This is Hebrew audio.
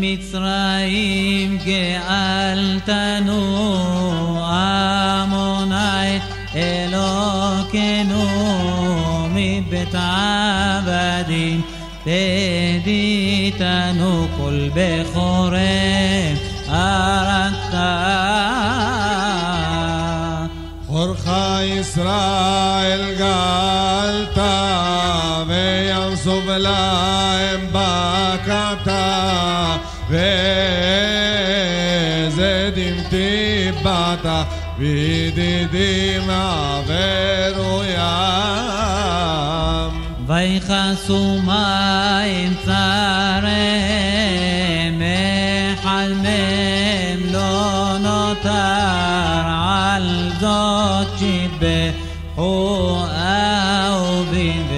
מצרים גאלתנו, עמוני אלוקינו, מבית עבדים פדיתנו כל בכורי הרגת. חורך ישראל וים סוף להם בקעת, וזדים טיבעת, וידידים עברו ים. ויכסו מים צריהם, מחלמם לא נותר, על זאת שיבחו אהובים